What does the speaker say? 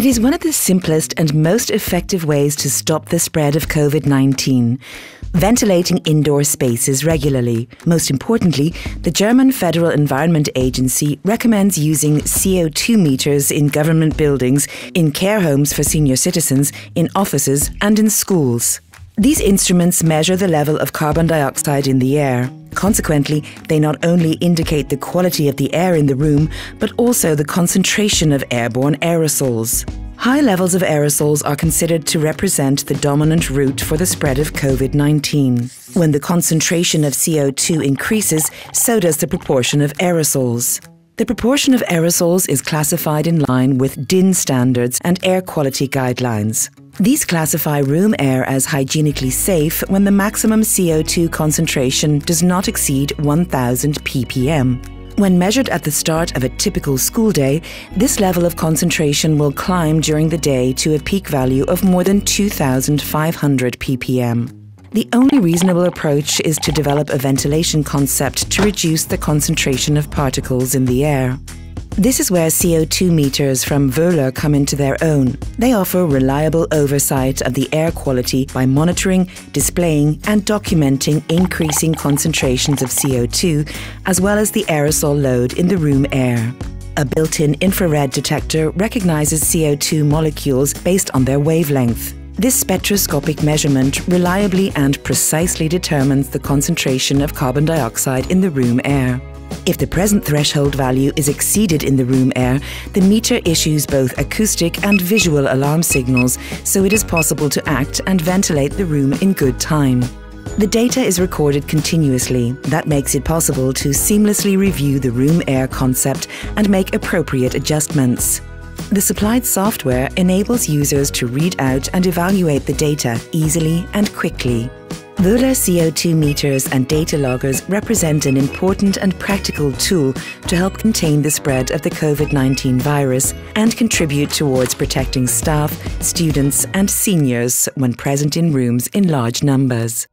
It is one of the simplest and most effective ways to stop the spread of COVID 19. Ventilating indoor spaces regularly. Most importantly, the German Federal Environment Agency recommends using CO2 meters in government buildings, in care homes for senior citizens, in offices, and in schools. These instruments measure the level of carbon dioxide in the air. Consequently, they not only indicate the quality of the air in the room, but also the concentration of airborne aerosols. High levels of aerosols are considered to represent the dominant route for the spread of COVID 19. When the concentration of CO2 increases, so does the proportion of aerosols. The proportion of aerosols is classified in line with DIN standards and air quality guidelines. These classify room air as hygienically safe when the maximum CO2 concentration does not exceed 1000 ppm. When measured at the start of a typical school day, this level of concentration will climb during the day to a peak value of more than 2500 ppm. The only reasonable approach is to develop a ventilation concept to reduce the concentration of particles in the air. This is where CO2 meters from Wöhler come into their own. They offer reliable oversight of the air quality by monitoring, displaying, and documenting increasing concentrations of CO2, as well as the aerosol load in the room air. A built in infrared detector recognizes CO2 molecules based on their wavelength. This spectroscopic measurement reliably and precisely determines the concentration of carbon dioxide in the room air. If the present threshold value is exceeded in the room air, the meter issues both acoustic and visual alarm signals, so it is possible to act and ventilate the room in good time. The data is recorded continuously. That makes it possible to seamlessly review the room air concept and make appropriate adjustments. The supplied software enables users to read out and evaluate the data easily and quickly. Wöhler CO2 meters and data loggers represent an important and practical tool to help contain the spread of the COVID 19 virus and contribute towards protecting staff, students, and seniors when present in rooms in large numbers.